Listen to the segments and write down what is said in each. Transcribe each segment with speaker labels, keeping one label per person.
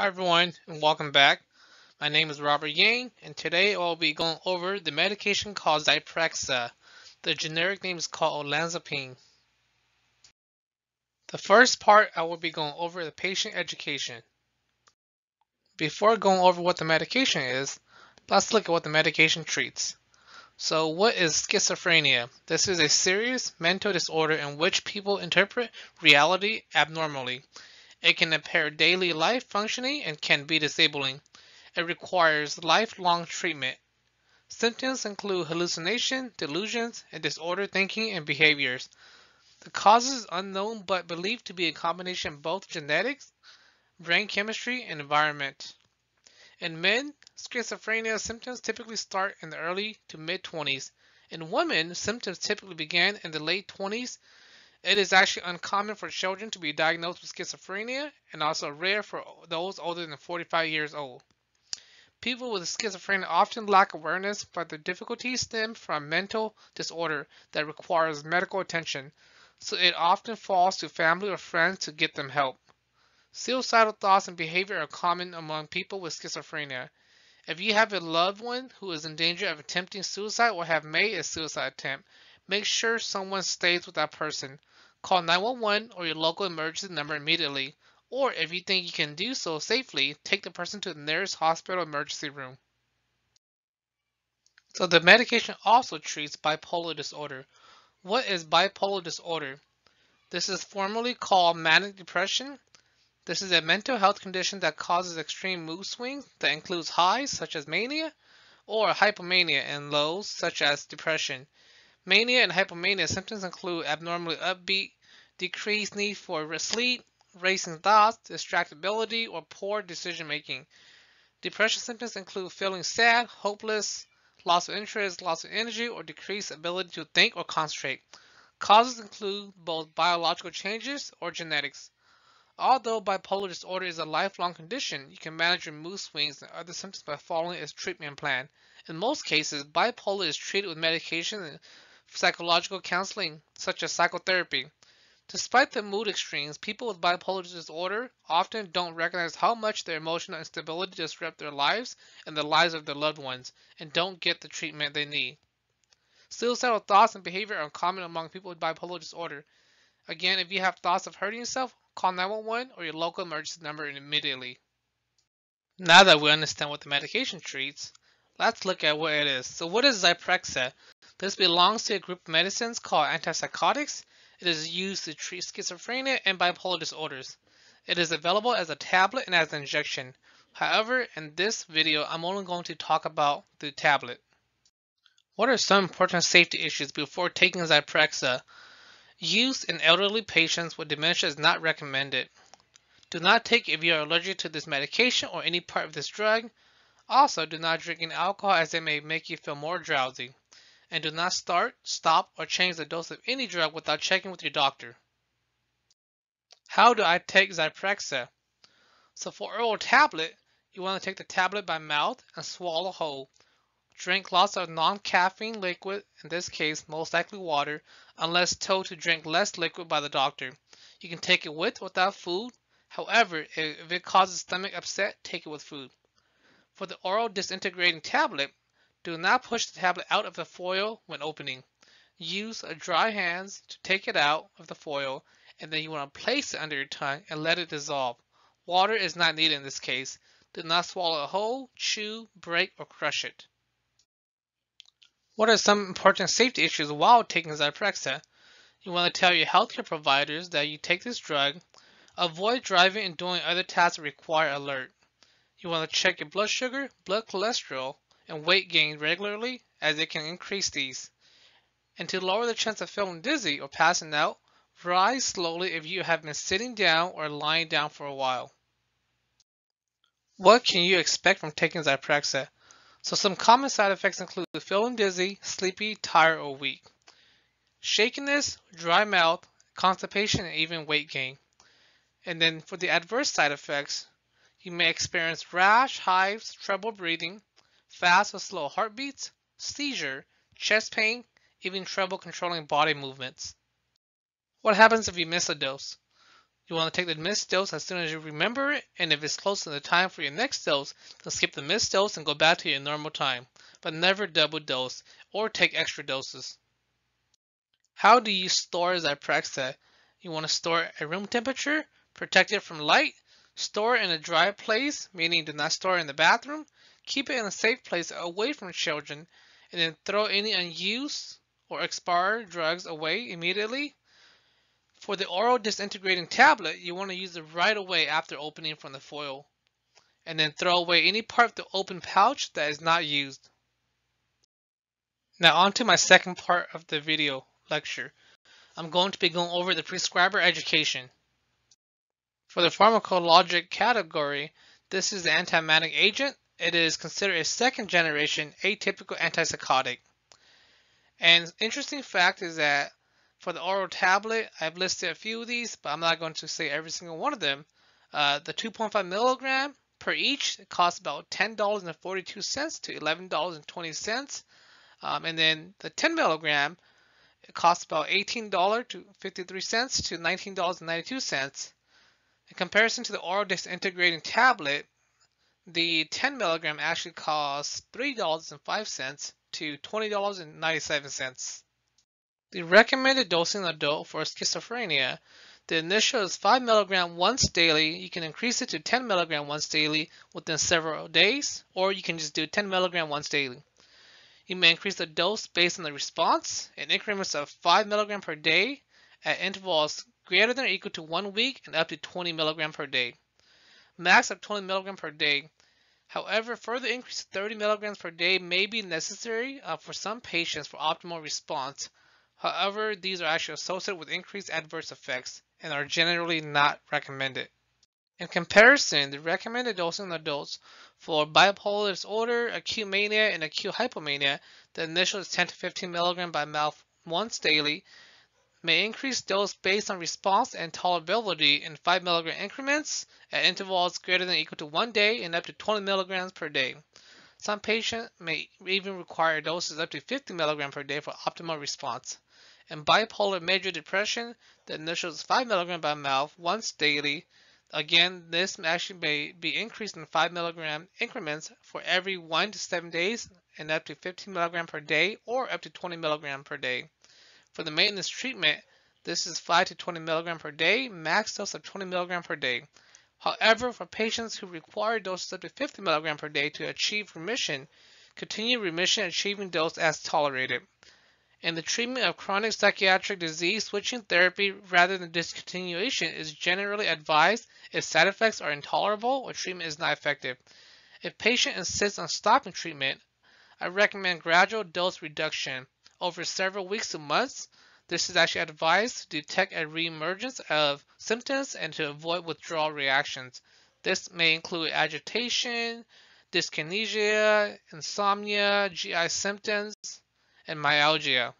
Speaker 1: Hi everyone and welcome back. My name is Robert Yang and today I'll be going over the medication called Zyprexa. The generic name is called olanzapine. The first part I will be going over the patient education. Before going over what the medication is, let's look at what the medication treats. So what is schizophrenia? This is a serious mental disorder in which people interpret reality abnormally it can impair daily life functioning and can be disabling. It requires lifelong treatment. Symptoms include hallucination, delusions, and disordered thinking and behaviors. The causes are unknown but believed to be a combination of both genetics, brain chemistry, and environment. In men, schizophrenia symptoms typically start in the early to mid 20s. In women, symptoms typically begin in the late 20s it is actually uncommon for children to be diagnosed with schizophrenia and also rare for those older than 45 years old. People with schizophrenia often lack awareness, but their difficulties stem from mental disorder that requires medical attention, so it often falls to family or friends to get them help. Suicidal thoughts and behavior are common among people with schizophrenia. If you have a loved one who is in danger of attempting suicide or have made a suicide attempt, make sure someone stays with that person. Call 911 or your local emergency number immediately, or if you think you can do so safely, take the person to the nearest hospital emergency room. So the medication also treats bipolar disorder. What is bipolar disorder? This is formally called manic depression. This is a mental health condition that causes extreme mood swings that includes highs such as mania or hypomania and lows such as depression. Mania and hypomania symptoms include abnormally upbeat, decreased need for sleep, racing thoughts, distractibility, or poor decision making. Depression symptoms include feeling sad, hopeless, loss of interest, loss of energy, or decreased ability to think or concentrate. Causes include both biological changes or genetics. Although bipolar disorder is a lifelong condition, you can manage your mood swings and other symptoms by following a treatment plan. In most cases, bipolar is treated with medication psychological counseling, such as psychotherapy. Despite the mood extremes, people with bipolar disorder often don't recognize how much their emotional instability disrupts their lives and the lives of their loved ones and don't get the treatment they need. Suicidal thoughts and behavior are common among people with bipolar disorder. Again, if you have thoughts of hurting yourself, call 911 or your local emergency number immediately. Now that we understand what the medication treats, let's look at what it is. So what is Zyprexa? This belongs to a group of medicines called antipsychotics. It is used to treat schizophrenia and bipolar disorders. It is available as a tablet and as an injection. However, in this video, I'm only going to talk about the tablet. What are some important safety issues before taking Zyprexa? Use in elderly patients with dementia is not recommended. Do not take if you are allergic to this medication or any part of this drug. Also, do not drink any alcohol as it may make you feel more drowsy and do not start, stop, or change the dose of any drug without checking with your doctor. How do I take Zyprexa? So for oral tablet, you want to take the tablet by mouth and swallow whole. Drink lots of non-caffeine liquid, in this case most likely water, unless told to drink less liquid by the doctor. You can take it with or without food. However, if it causes stomach upset, take it with food. For the oral disintegrating tablet, do not push the tablet out of the foil when opening. Use a dry hands to take it out of the foil and then you want to place it under your tongue and let it dissolve. Water is not needed in this case. Do not swallow a whole, chew, break, or crush it. What are some important safety issues while taking Zyprexa? You want to tell your healthcare providers that you take this drug. Avoid driving and doing other tasks that require alert. You want to check your blood sugar, blood cholesterol, and weight gain regularly as it can increase these. And to lower the chance of feeling dizzy or passing out, rise slowly if you have been sitting down or lying down for a while. What can you expect from taking Zyprexa? So some common side effects include feeling dizzy, sleepy, tired, or weak, shakiness, dry mouth, constipation, and even weight gain. And then for the adverse side effects, you may experience rash, hives, trouble breathing, fast or slow heartbeats, seizure, chest pain, even trouble controlling body movements. What happens if you miss a dose? You want to take the missed dose as soon as you remember it, and if it's close to the time for your next dose, then skip the missed dose and go back to your normal time. But never double dose or take extra doses. How do you store Zyprexa? You want to store at room temperature, protect it from light, store it in a dry place, meaning do not store it in the bathroom, keep it in a safe place away from children, and then throw any unused or expired drugs away immediately. For the oral disintegrating tablet, you want to use it right away after opening from the foil. And then throw away any part of the open pouch that is not used. Now on to my second part of the video lecture. I'm going to be going over the prescriber education. For the pharmacologic category, this is the antiemetic agent. It is considered a second generation atypical antipsychotic. And interesting fact is that for the oral tablet, I've listed a few of these, but I'm not going to say every single one of them. Uh, the 2.5 milligram per each costs about $10.42 to $11.20. Um, and then the 10 milligram, it costs about $18 to 53 cents to $19.92. In comparison to the oral disintegrating tablet, the 10 milligram actually costs $3.05 to $20.97. The recommended dosing adult for schizophrenia, the initial is 5 milligram once daily. You can increase it to 10 milligram once daily within several days, or you can just do 10 milligram once daily. You may increase the dose based on the response in increments of 5 milligram per day at intervals greater than or equal to one week and up to 20 milligram per day. Max of 20 milligram per day. However, further increase to 30 milligrams per day may be necessary uh, for some patients for optimal response. However, these are actually associated with increased adverse effects and are generally not recommended. In comparison, the recommended dosing in adults for bipolar disorder, acute mania, and acute hypomania, the initial is 10 to 15 mg by mouth once daily, may increase dose based on response and tolerability in 5 mg increments at intervals greater than or equal to one day and up to 20 mg per day. Some patients may even require doses up to 50 mg per day for optimal response. In bipolar major depression, the initial is 5 mg by mouth once daily. Again, this actually may be increased in 5 mg increments for every 1 to 7 days and up to 15 mg per day or up to 20 mg per day. For the maintenance treatment, this is 5 to 20 mg per day, max dose of 20 mg per day. However, for patients who require doses up to 50 mg per day to achieve remission, continue remission achieving dose as tolerated. In the treatment of chronic psychiatric disease, switching therapy rather than discontinuation is generally advised if side effects are intolerable or treatment is not effective. If patient insists on stopping treatment, I recommend gradual dose reduction over several weeks to months. This is actually advised to detect a reemergence of symptoms and to avoid withdrawal reactions. This may include agitation, dyskinesia, insomnia, GI symptoms, and myalgia.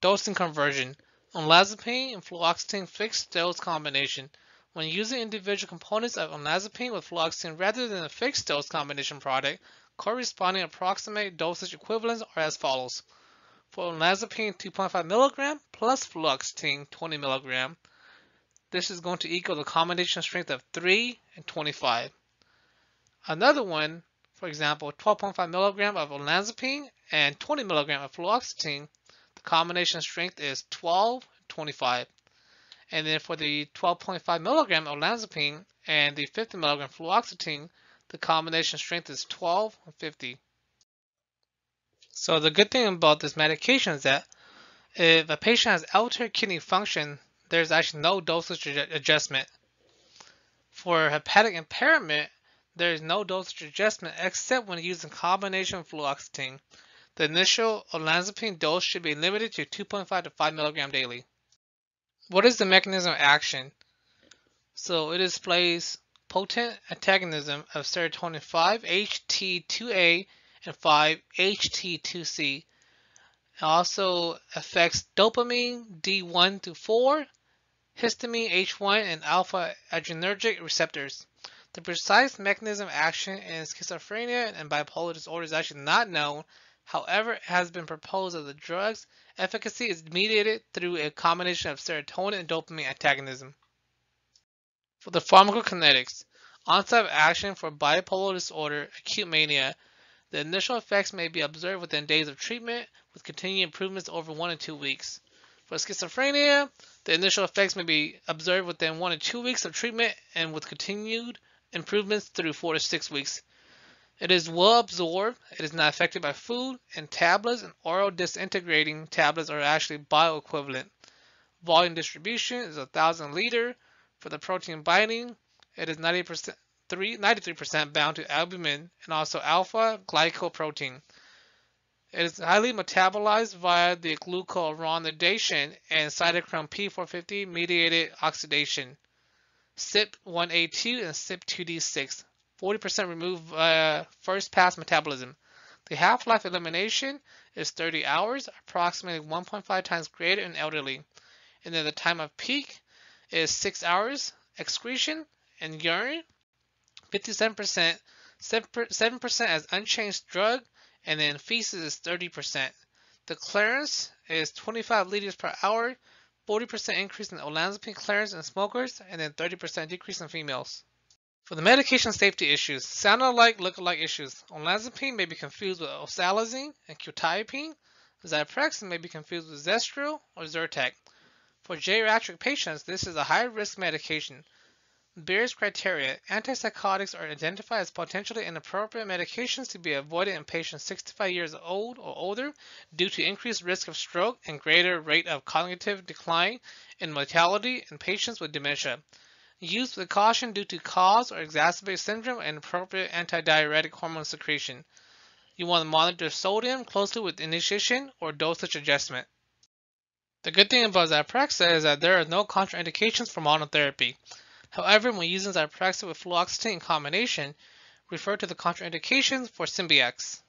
Speaker 1: Dosing conversion. Olanzapine and fluoxetine fixed dose combination. When using individual components of olanzapine with fluoxetine rather than a fixed dose combination product, corresponding approximate dosage equivalents are as follows. For olanzapine 2.5 mg plus fluoxetine 20 mg, this is going to equal the combination strength of 3 and 25. Another one for example, 12.5 milligram of olanzapine and 20 milligram of fluoxetine, the combination strength is 12, 25. And then for the 12.5 milligram olanzapine and the 50 milligram fluoxetine, the combination strength is 12 50. So the good thing about this medication is that if a patient has altered kidney function, there's actually no dosage adjustment. For hepatic impairment, there is no dosage adjustment except when using combination fluoxetine. The initial olanzapine dose should be limited to 2.5 to 5 mg daily. What is the mechanism of action? So it displays potent antagonism of serotonin 5-HT2A and 5-HT2C. It also affects dopamine D1 to 4, histamine H1, and alpha adrenergic receptors. The precise mechanism of action in schizophrenia and bipolar disorder is actually not known. However, it has been proposed that the drug's efficacy is mediated through a combination of serotonin and dopamine antagonism. For the pharmacokinetics, onset of action for bipolar disorder, acute mania, the initial effects may be observed within days of treatment with continued improvements over one to two weeks. For schizophrenia, the initial effects may be observed within one to two weeks of treatment and with continued improvements through four to six weeks. It is well absorbed, it is not affected by food, and tablets and oral disintegrating tablets are actually bioequivalent. Volume distribution is 1000 liter. For the protein binding, it is 90%, 93% bound to albumin and also alpha glycoprotein. It is highly metabolized via the glucuronidation and cytochrome P450 mediated oxidation. CYP1A2 and CYP2D6. 40% removed via first pass metabolism. The half-life elimination is 30 hours, approximately 1.5 times greater in elderly. And then the time of peak is 6 hours. Excretion and urine, 57%, 7% as unchanged drug, and then feces is 30%. The clearance is 25 liters per hour, 40% increase in olanzapine clearance in smokers, and then 30% decrease in females. For the medication safety issues, sound alike, look alike issues. Olanzapine may be confused with olsalazine and quetiapine. Zyprexa may be confused with Zestril or Zyrtec. For geriatric patients, this is a high-risk medication. Beer's criteria, antipsychotics are identified as potentially inappropriate medications to be avoided in patients 65 years old or older due to increased risk of stroke and greater rate of cognitive decline and mortality in patients with dementia. Use with caution due to cause or exacerbate syndrome and appropriate antidiuretic hormone secretion. You want to monitor sodium closely with initiation or dosage adjustment. The good thing about Zyprexa is that there are no contraindications for monotherapy. However, when using Zyprexa with fluoxetine in combination, refer to the contraindications for Symbyax.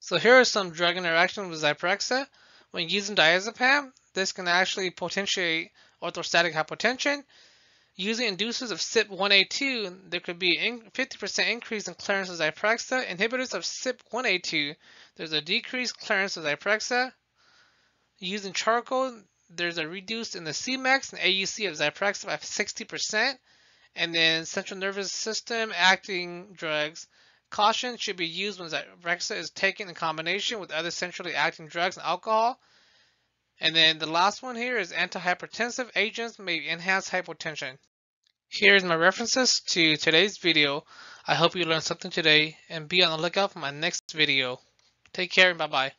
Speaker 1: So here are some drug interactions with Zyprexa. When using diazepam, this can actually potentiate orthostatic hypotension. Using inducers of CYP1A2, there could be a 50% increase in clearance of Zyprexa. Inhibitors of CYP1A2, there's a decreased clearance of Zyprexa. Using charcoal, there's a reduce in the Cmax and AUC of Zyprexa by 60%. And then central nervous system acting drugs. Caution should be used when Zyprexa is taken in combination with other centrally acting drugs and alcohol. And then the last one here is antihypertensive agents may enhance hypotension. Here's my references to today's video. I hope you learned something today and be on the lookout for my next video. Take care and bye bye.